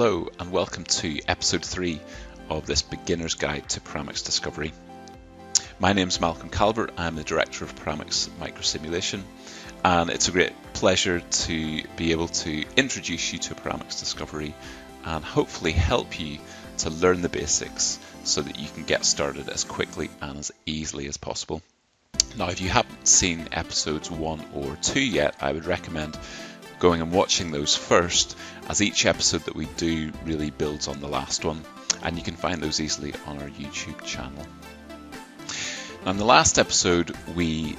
Hello and welcome to episode 3 of this beginner's guide to Paramics discovery. My name is Malcolm Calvert, I'm the director of Paramics Microsimulation and it's a great pleasure to be able to introduce you to Paramics discovery and hopefully help you to learn the basics so that you can get started as quickly and as easily as possible. Now if you haven't seen episodes 1 or 2 yet, I would recommend going and watching those first, as each episode that we do really builds on the last one, and you can find those easily on our YouTube channel. Now, in the last episode, we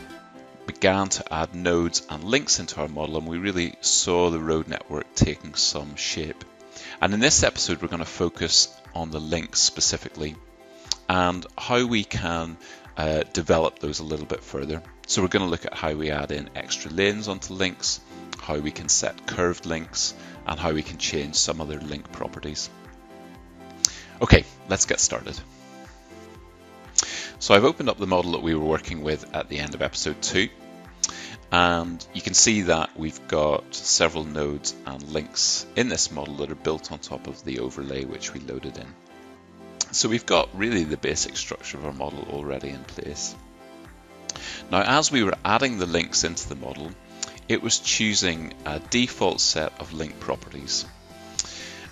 began to add nodes and links into our model, and we really saw the road network taking some shape. And in this episode, we're going to focus on the links specifically and how we can uh, develop those a little bit further. So we're going to look at how we add in extra lanes onto links, how we can set curved links, and how we can change some other link properties. Okay, let's get started. So I've opened up the model that we were working with at the end of episode 2 and you can see that we've got several nodes and links in this model that are built on top of the overlay which we loaded in. So we've got really the basic structure of our model already in place. Now as we were adding the links into the model it was choosing a default set of link properties.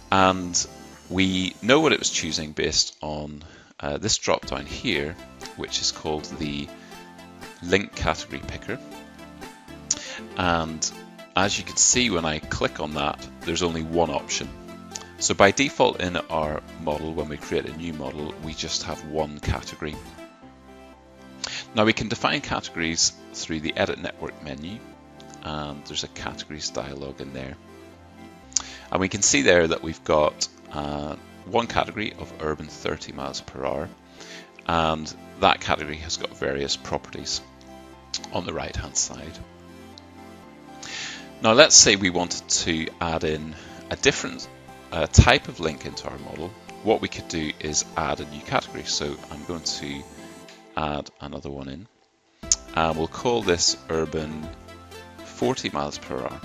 And we know what it was choosing based on uh, this drop down here, which is called the link category picker. And as you can see when I click on that, there's only one option. So by default in our model, when we create a new model, we just have one category. Now we can define categories through the Edit Network menu, and there's a categories dialog in there. And we can see there that we've got uh, one category of urban 30 miles per hour, and that category has got various properties on the right hand side. Now let's say we wanted to add in a different uh, type of link into our model. What we could do is add a new category. So I'm going to add another one in. And we'll call this urban 40 miles per hour.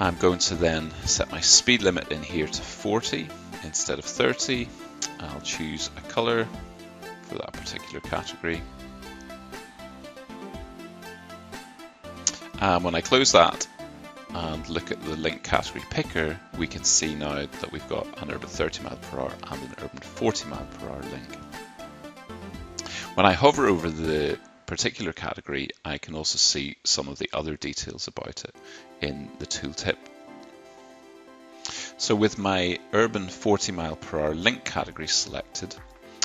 I'm going to then set my speed limit in here to 40 instead of 30. I'll choose a color for that particular category. And when I close that and look at the link category picker, we can see now that we've got an urban 30 mile per hour and an urban 40 mile per hour link. When I hover over the particular category, I can also see some of the other details about it in the tooltip. So with my urban 40 mile per hour link category selected,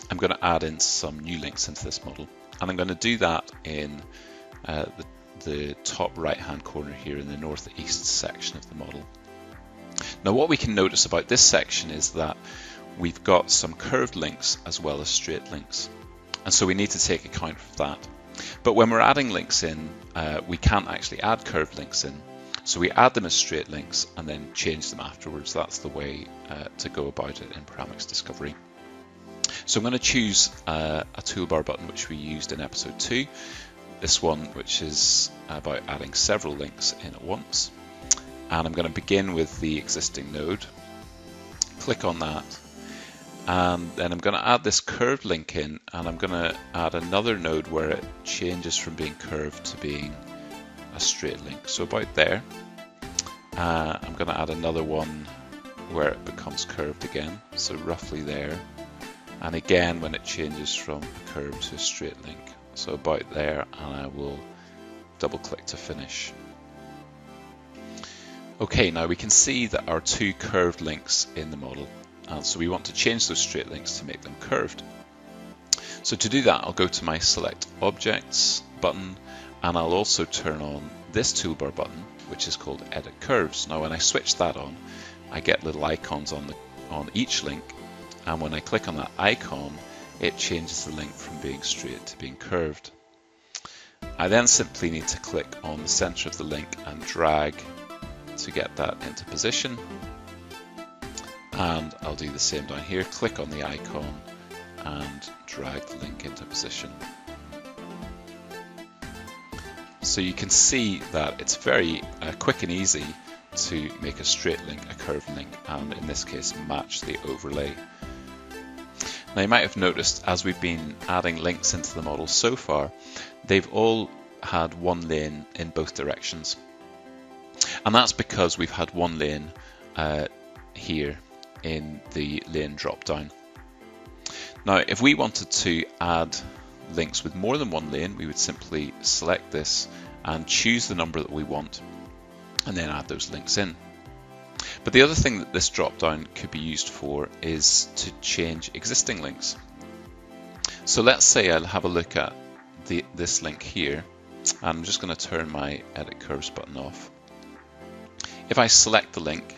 I'm going to add in some new links into this model. And I'm going to do that in uh, the, the top right hand corner here in the northeast section of the model. Now what we can notice about this section is that we've got some curved links as well as straight links. And so we need to take account of that. But when we're adding links in, uh, we can't actually add curved links in. So we add them as straight links and then change them afterwards. That's the way uh, to go about it in Paramics Discovery. So I'm going to choose uh, a toolbar button which we used in episode 2. This one which is about adding several links in at once. And I'm going to begin with the existing node. Click on that and then I'm going to add this curved link in and I'm going to add another node where it changes from being curved to being a straight link. So about there. Uh, I'm going to add another one where it becomes curved again, so roughly there. And again when it changes from a curve to a straight link. So about there and I will double click to finish. Okay, now we can see that our two curved links in the model and so we want to change those straight links to make them curved. So to do that, I'll go to my Select Objects button, and I'll also turn on this toolbar button, which is called Edit Curves. Now when I switch that on, I get little icons on, the, on each link, and when I click on that icon, it changes the link from being straight to being curved. I then simply need to click on the center of the link and drag to get that into position and I'll do the same down here click on the icon and drag the link into position so you can see that it's very uh, quick and easy to make a straight link, a curved link, and in this case match the overlay. Now you might have noticed as we've been adding links into the model so far, they've all had one lane in both directions. And that's because we've had one lane uh, here in the lane drop down. Now, if we wanted to add links with more than one lane, we would simply select this and choose the number that we want and then add those links in. But the other thing that this drop down could be used for is to change existing links. So let's say I'll have a look at the, this link here. And I'm just going to turn my edit curves button off. If I select the link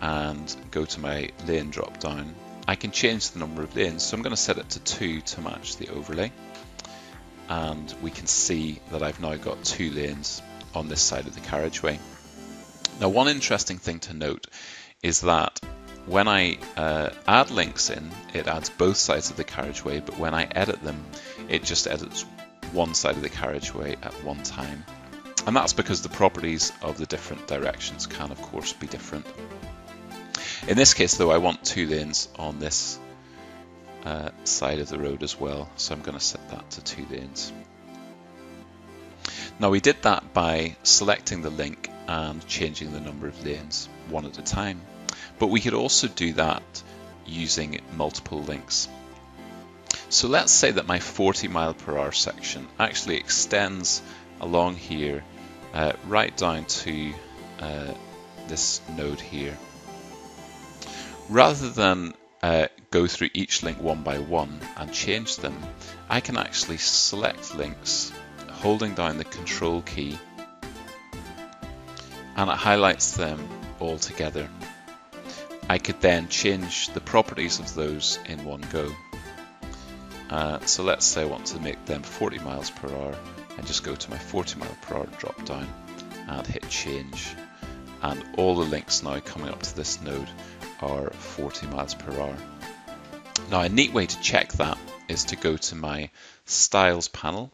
and go to my lane drop down, I can change the number of lanes. So I'm going to set it to two to match the overlay. And we can see that I've now got two lanes on this side of the carriageway. Now, one interesting thing to note is that when I uh, add links in, it adds both sides of the carriageway, but when I edit them, it just edits one side of the carriageway at one time. And that's because the properties of the different directions can, of course, be different. In this case, though, I want two lanes on this uh, side of the road as well, so I'm going to set that to two lanes. Now we did that by selecting the link and changing the number of lanes one at a time, but we could also do that using multiple links. So let's say that my 40 mile per hour section actually extends along here uh, right down to uh, this node here. Rather than uh, go through each link one by one and change them, I can actually select links holding down the control key and it highlights them all together. I could then change the properties of those in one go. Uh, so let's say I want to make them 40 miles per hour and just go to my 40 mile per hour drop down and hit change and all the links now coming up to this node are 40 miles per hour. Now a neat way to check that is to go to my styles panel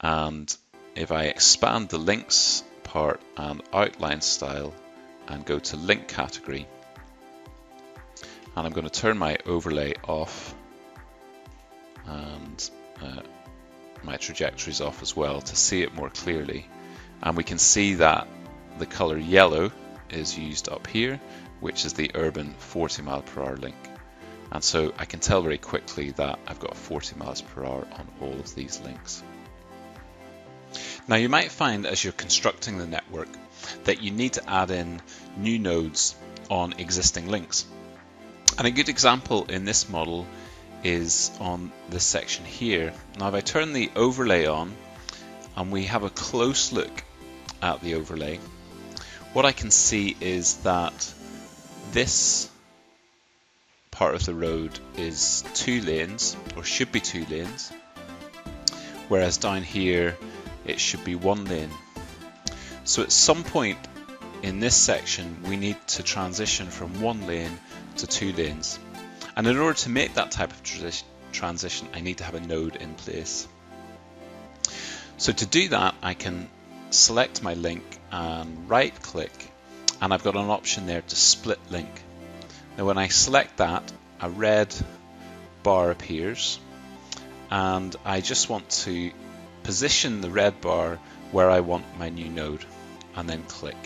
and if I expand the links part and outline style and go to link category and I'm going to turn my overlay off and uh, my trajectories off as well to see it more clearly and we can see that the color yellow is used up here which is the urban 40 mile per hour link. And so I can tell very quickly that I've got 40 miles per hour on all of these links. Now you might find as you're constructing the network that you need to add in new nodes on existing links. And a good example in this model is on this section here. Now if I turn the overlay on and we have a close look at the overlay, what I can see is that this part of the road is two lanes, or should be two lanes, whereas down here it should be one lane. So at some point in this section we need to transition from one lane to two lanes. And in order to make that type of transition I need to have a node in place. So to do that I can select my link and right click and I've got an option there to split link. Now when I select that, a red bar appears and I just want to position the red bar where I want my new node and then click.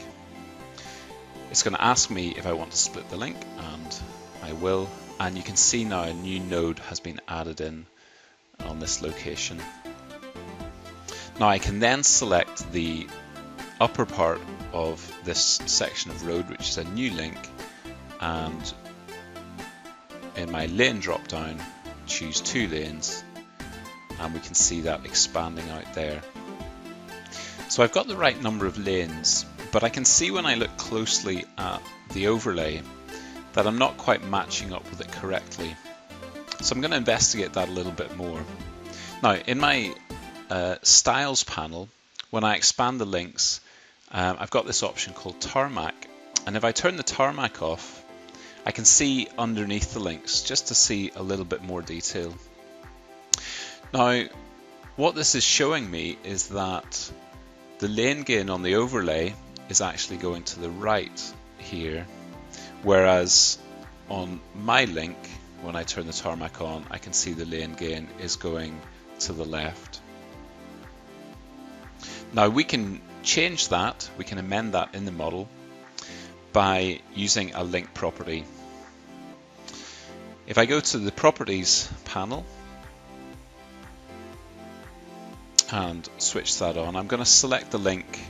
It's going to ask me if I want to split the link and I will and you can see now a new node has been added in on this location. Now I can then select the upper part of this section of road, which is a new link, and in my lane drop down, choose two lanes, and we can see that expanding out there. So I've got the right number of lanes, but I can see when I look closely at the overlay that I'm not quite matching up with it correctly. So I'm going to investigate that a little bit more. Now, in my uh, styles panel, when I expand the links, um, I've got this option called tarmac and if I turn the tarmac off I can see underneath the links just to see a little bit more detail. Now what this is showing me is that the lane gain on the overlay is actually going to the right here, whereas on my link, when I turn the tarmac on, I can see the lane gain is going to the left. Now we can change that, we can amend that in the model by using a link property. If I go to the properties panel and switch that on, I'm going to select the link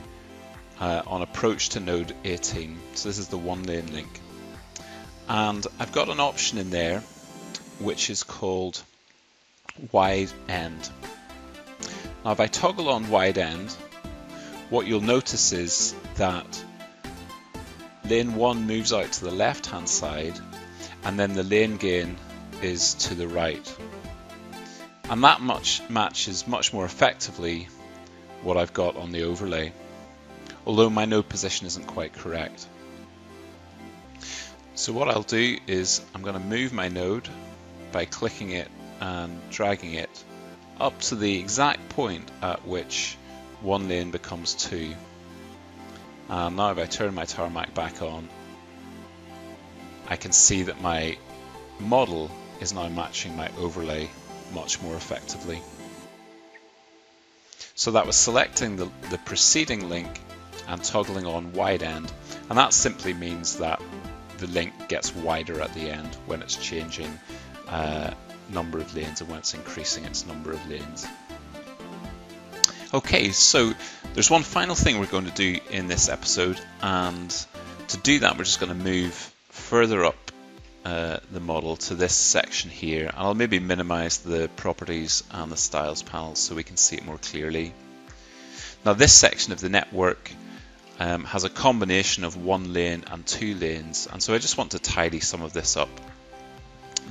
uh, on approach to node 18. So this is the one lane link. And I've got an option in there which is called wide end. Now if I toggle on wide end, what you'll notice is that lane 1 moves out to the left hand side and then the lane gain is to the right. And that much matches much more effectively what I've got on the overlay, although my node position isn't quite correct. So what I'll do is I'm going to move my node by clicking it and dragging it up to the exact point at which one lane becomes two. And now if I turn my tarmac back on, I can see that my model is now matching my overlay much more effectively. So that was selecting the, the preceding link and toggling on wide end, and that simply means that the link gets wider at the end when it's changing uh, number of lanes and when it's increasing its number of lanes. Okay, so there's one final thing we're going to do in this episode, and to do that, we're just going to move further up uh, the model to this section here. I'll maybe minimize the properties and the styles panel so we can see it more clearly. Now, this section of the network um, has a combination of one lane and two lanes, and so I just want to tidy some of this up.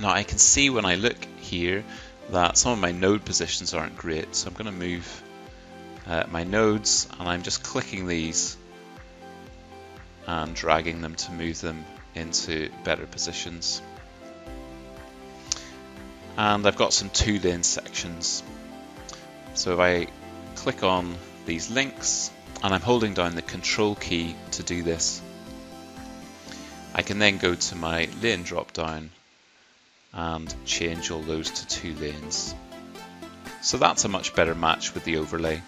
Now, I can see when I look here that some of my node positions aren't great, so I'm going to move uh, my nodes and I'm just clicking these and dragging them to move them into better positions. And I've got some two lane sections. So if I click on these links and I'm holding down the control key to do this, I can then go to my lane drop down and change all those to two lanes. So that's a much better match with the overlay.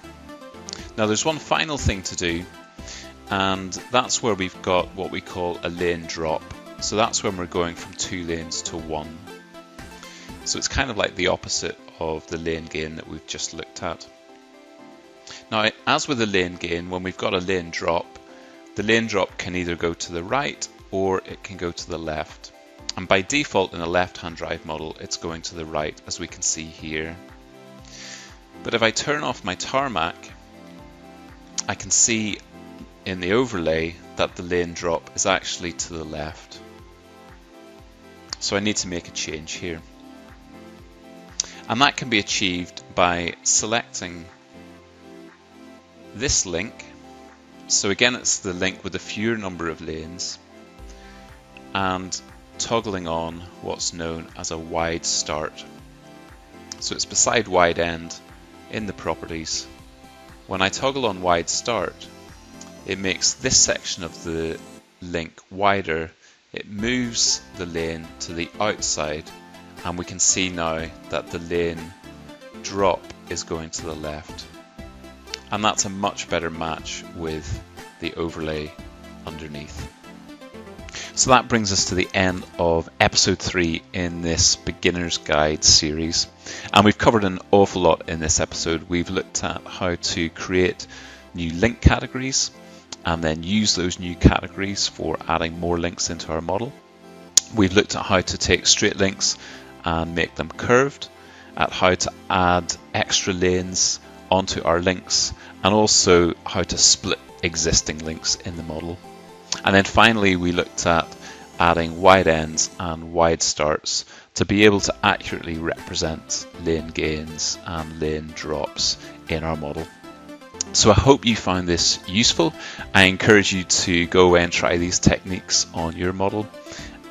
Now there's one final thing to do and that's where we've got what we call a lane drop. So that's when we're going from two lanes to one. So it's kind of like the opposite of the lane gain that we've just looked at. Now, as with the lane gain, when we've got a lane drop, the lane drop can either go to the right or it can go to the left. And by default in a left-hand drive model, it's going to the right, as we can see here. But if I turn off my tarmac, I can see in the overlay that the lane drop is actually to the left. So I need to make a change here. And that can be achieved by selecting this link. So again, it's the link with a fewer number of lanes and toggling on what's known as a wide start. So it's beside wide end in the properties when I toggle on wide start, it makes this section of the link wider. It moves the lane to the outside and we can see now that the lane drop is going to the left. And that's a much better match with the overlay underneath. So that brings us to the end of episode 3 in this beginner's guide series. And we've covered an awful lot in this episode. We've looked at how to create new link categories and then use those new categories for adding more links into our model. We've looked at how to take straight links and make them curved, at how to add extra lanes onto our links, and also how to split existing links in the model. And then finally, we looked at adding wide ends and wide starts to be able to accurately represent lane gains and lane drops in our model. So I hope you found this useful. I encourage you to go and try these techniques on your model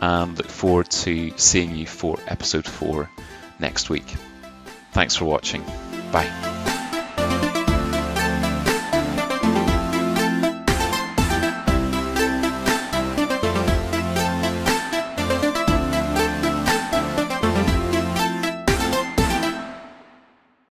and look forward to seeing you for episode 4 next week. Thanks for watching. Bye.